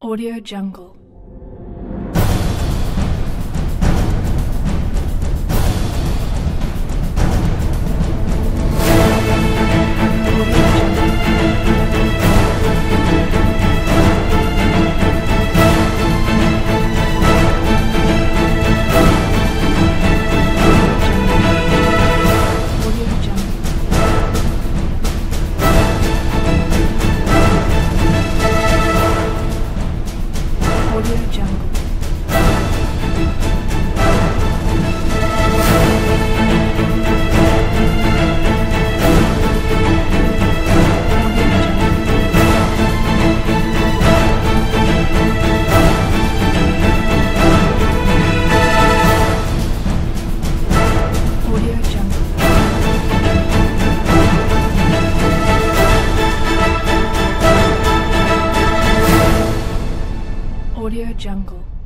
Audio Jungle. Audio Jungle. Audio Jungle.